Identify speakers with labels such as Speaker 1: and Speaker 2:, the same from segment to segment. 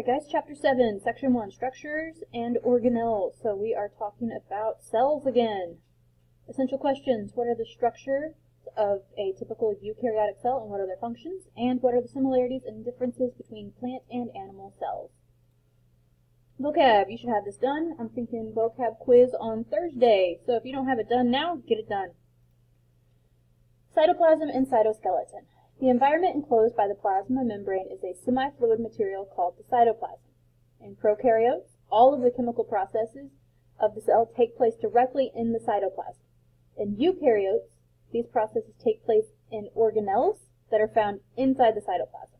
Speaker 1: Alright guys, chapter 7, section 1, structures and organelles. So we are talking about cells again. Essential questions, what are the structures of a typical eukaryotic cell and what are their functions? And what are the similarities and differences between plant and animal cells? Vocab, you should have this done. I'm thinking vocab quiz on Thursday. So if you don't have it done now, get it done. Cytoplasm and cytoskeleton. The environment enclosed by the plasma membrane is a semi-fluid material called the cytoplasm. In prokaryotes, all of the chemical processes of the cell take place directly in the cytoplasm. In eukaryotes, these processes take place in organelles that are found inside the cytoplasm.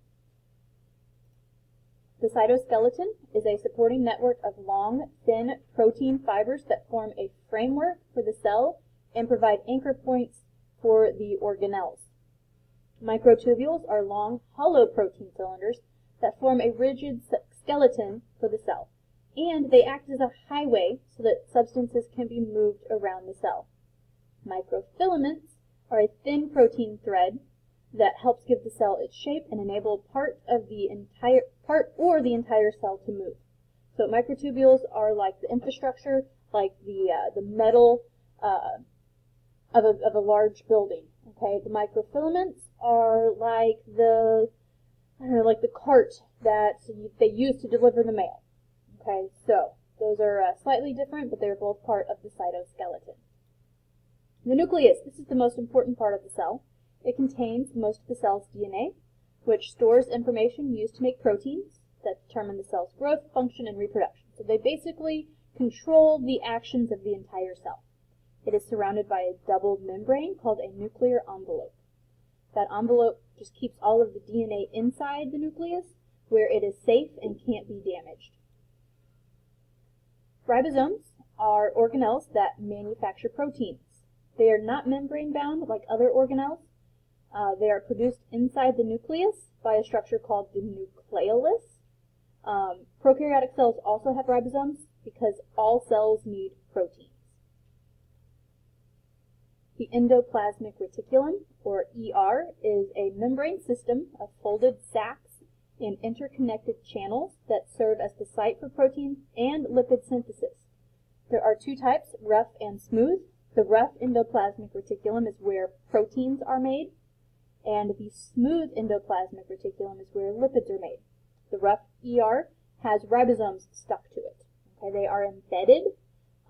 Speaker 1: The cytoskeleton is a supporting network of long, thin protein fibers that form a framework for the cell and provide anchor points for the organelles. Microtubules are long, hollow protein cylinders that form a rigid skeleton for the cell, and they act as a highway so that substances can be moved around the cell. Microfilaments are a thin protein thread that helps give the cell its shape and enable part of the entire part or the entire cell to move. So microtubules are like the infrastructure, like the uh, the metal uh, of a of a large building. Okay, the microfilaments are like the, I don't know, like the cart that they use to deliver the mail. Okay, so those are uh, slightly different, but they're both part of the cytoskeleton. The nucleus, this is the most important part of the cell. It contains most of the cell's DNA, which stores information used to make proteins that determine the cell's growth, function, and reproduction. So they basically control the actions of the entire cell. It is surrounded by a double membrane called a nuclear envelope. That envelope just keeps all of the DNA inside the nucleus where it is safe and can't be damaged. Ribosomes are organelles that manufacture proteins. They are not membrane bound like other organelles. Uh, they are produced inside the nucleus by a structure called the nucleolus. Um, prokaryotic cells also have ribosomes because all cells need protein. The endoplasmic reticulum, or ER, is a membrane system of folded sacs and interconnected channels that serve as the site for protein and lipid synthesis. There are two types, rough and smooth. The rough endoplasmic reticulum is where proteins are made, and the smooth endoplasmic reticulum is where lipids are made. The rough ER has ribosomes stuck to it. Okay, they are embedded,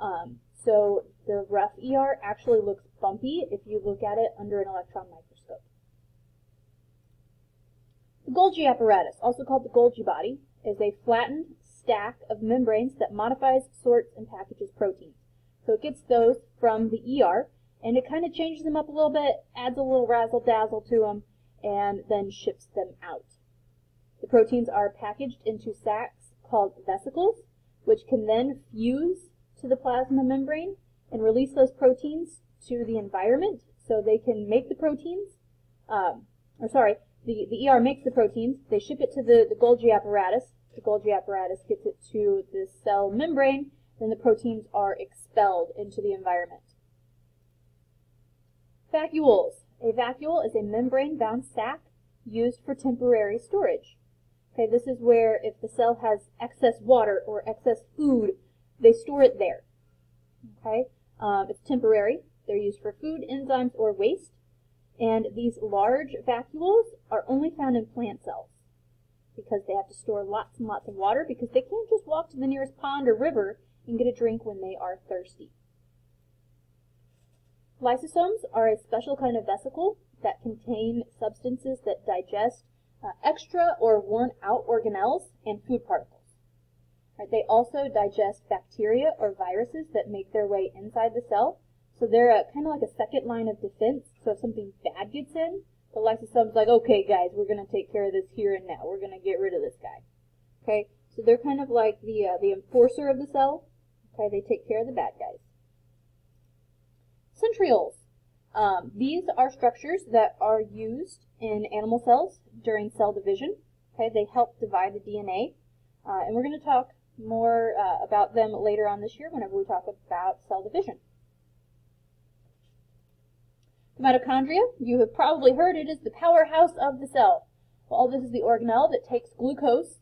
Speaker 1: um, so the rough ER actually looks bumpy if you look at it under an electron microscope. The Golgi apparatus, also called the Golgi body, is a flattened stack of membranes that modifies, sorts, and packages proteins. So it gets those from the ER, and it kind of changes them up a little bit, adds a little razzle-dazzle to them, and then ships them out. The proteins are packaged into sacs called vesicles, which can then fuse to the plasma membrane and release those proteins to the environment so they can make the proteins, um, or sorry, the, the ER makes the proteins, they ship it to the, the Golgi apparatus, the Golgi apparatus gets it to the cell membrane, then the proteins are expelled into the environment. Vacuoles. A vacuole is a membrane-bound sac used for temporary storage. Okay, this is where if the cell has excess water or excess food, they store it there. Okay, um, it's temporary. They're used for food, enzymes, or waste. And these large vacuoles are only found in plant cells because they have to store lots and lots of water because they can't just walk to the nearest pond or river and get a drink when they are thirsty. Lysosomes are a special kind of vesicle that contain substances that digest uh, extra or worn out organelles and food particles. Right, they also digest bacteria or viruses that make their way inside the cell so they're kind of like a second line of defense. So if something bad gets in, the lysosome's like, okay, guys, we're going to take care of this here and now. We're going to get rid of this guy. Okay, so they're kind of like the uh, the enforcer of the cell. Okay, they take care of the bad guys. Centrioles. Um, these are structures that are used in animal cells during cell division. Okay, they help divide the DNA, uh, and we're going to talk more uh, about them later on this year whenever we talk about cell division. The mitochondria, you have probably heard it is the powerhouse of the cell. Well, this is the organelle that takes glucose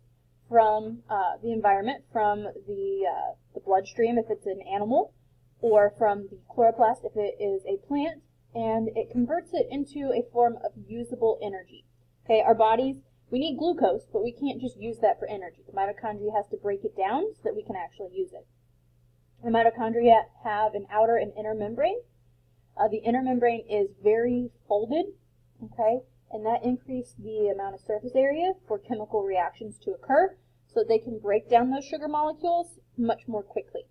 Speaker 1: from uh, the environment, from the, uh, the bloodstream if it's an animal, or from the chloroplast if it is a plant, and it converts it into a form of usable energy. Okay, our bodies, we need glucose, but we can't just use that for energy. The mitochondria has to break it down so that we can actually use it. The mitochondria have an outer and inner membrane. Uh, the inner membrane is very folded, okay, and that increases the amount of surface area for chemical reactions to occur so that they can break down those sugar molecules much more quickly.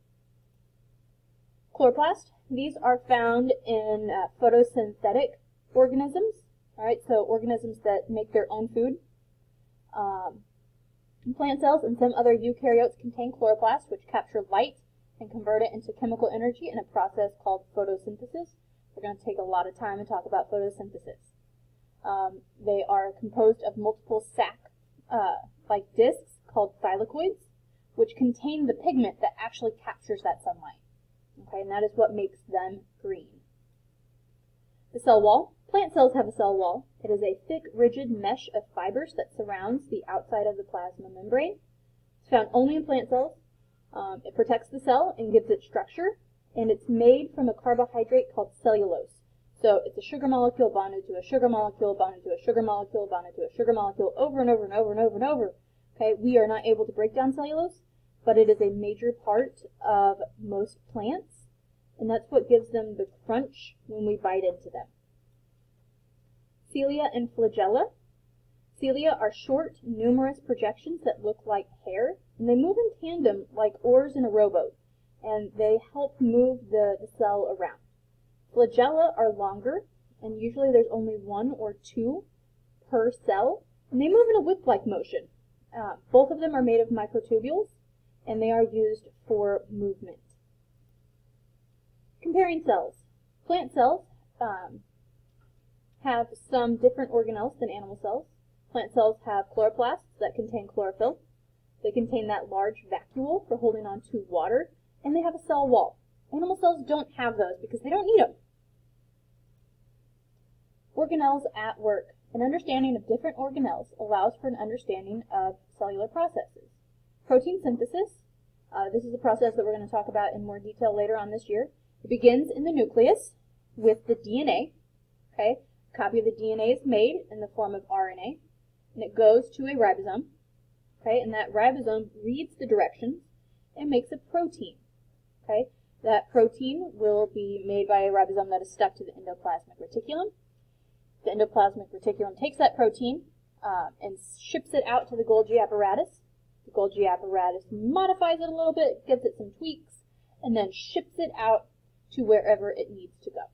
Speaker 1: Chloroplast, these are found in uh, photosynthetic organisms, all right, so organisms that make their own food. Um, plant cells and some other eukaryotes contain chloroplasts, which capture light and convert it into chemical energy in a process called photosynthesis. We're going to take a lot of time and talk about photosynthesis. Um, they are composed of multiple sac-like uh, discs called thylakoids, which contain the pigment that actually captures that sunlight. Okay, and that is what makes them green. The cell wall. Plant cells have a cell wall. It is a thick, rigid mesh of fibers that surrounds the outside of the plasma membrane. It's found only in plant cells. Um, it protects the cell and gives it structure, and it's made from a carbohydrate called cellulose. So it's a sugar molecule bonded to a sugar molecule, bonded to a sugar molecule, bonded to a sugar molecule, over and over and over and over and over. Okay, we are not able to break down cellulose, but it is a major part of most plants, and that's what gives them the crunch when we bite into them. Cilia and flagella. Cilia are short, numerous projections that look like hair, and they move in tandem like oars in a rowboat, and they help move the, the cell around. Flagella are longer, and usually there's only one or two per cell, and they move in a whip-like motion. Uh, both of them are made of microtubules, and they are used for movement. Comparing cells. Plant cells um, have some different organelles than animal cells. Plant cells have chloroplasts that contain chlorophyll. They contain that large vacuole for holding on to water, and they have a cell wall. Animal cells don't have those because they don't need them. Organelles at work. An understanding of different organelles allows for an understanding of cellular processes. Protein synthesis. Uh, this is a process that we're going to talk about in more detail later on this year. It begins in the nucleus with the DNA. Okay, copy of the DNA is made in the form of RNA, and it goes to a ribosome. Okay, and that ribosome reads the directions and makes a protein. Okay, that protein will be made by a ribosome that is stuck to the endoplasmic reticulum. The endoplasmic reticulum takes that protein uh, and ships it out to the Golgi apparatus. The Golgi apparatus modifies it a little bit, gives it some tweaks, and then ships it out to wherever it needs to go.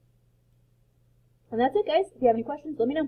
Speaker 1: And that's it, guys. If you have any questions, let me know.